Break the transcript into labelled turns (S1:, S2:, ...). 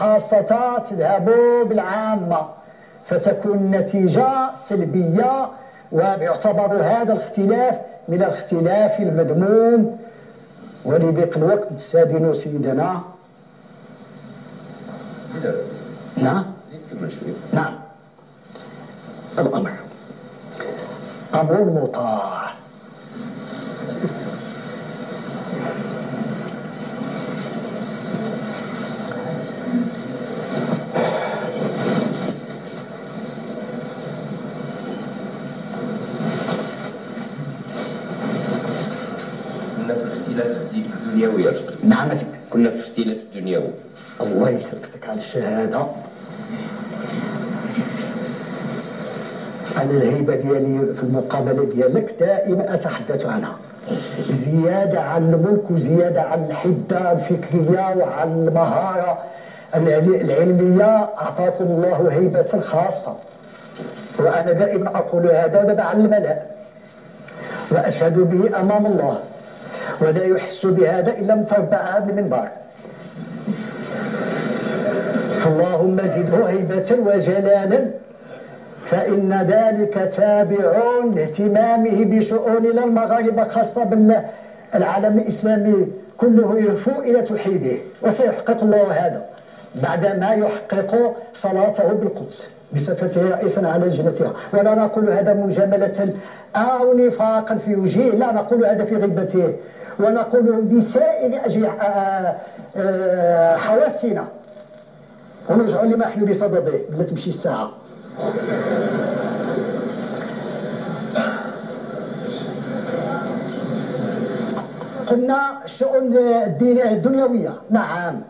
S1: خاصة تذهب بالعامة فتكون النتيجة سلبية ويعتبر هذا الاختلاف من الاختلاف المذموم. ولضيق الوقت نستاذن سيدنا. نعم؟ نعم. الأمر. أمر مطاع
S2: الدنيوي
S1: نعم
S2: كنا في اختلاف الدنيوي.
S1: الله يثبتك على الشهادة. أنا الهيبة ديالي في المقابلة ديالك دائما أتحدث عنها. زيادة عن الملك وزيادة عن الحدة الفكرية وعن المهارة العلمية أعطاكم الله هيبة خاصة. وأنا دائما أقول هذا ودابا على الملأ وأشهد به أمام الله. ولا يحس بهذا إلا من تربع هذا المنبر. اللهم زده هيبة وجلالا فإن ذلك تابع لاهتمامه بشؤوننا المغاربة خاصة بالعالم الإسلامي كله يهفو إلى توحيده وسيحقق الله هذا بعدما يحقق صلاته بالقدس بصفته رئيسا على لجنتها ولا نقول هذا مجاملة أو نفاقا في وجهه لا نقول هذا في غيبته. ونقول بسائر حواسنا. ونرجع لما نحن بصدده بلا تمشي الساعة. قلنا الشؤون الدنيوية. نعم.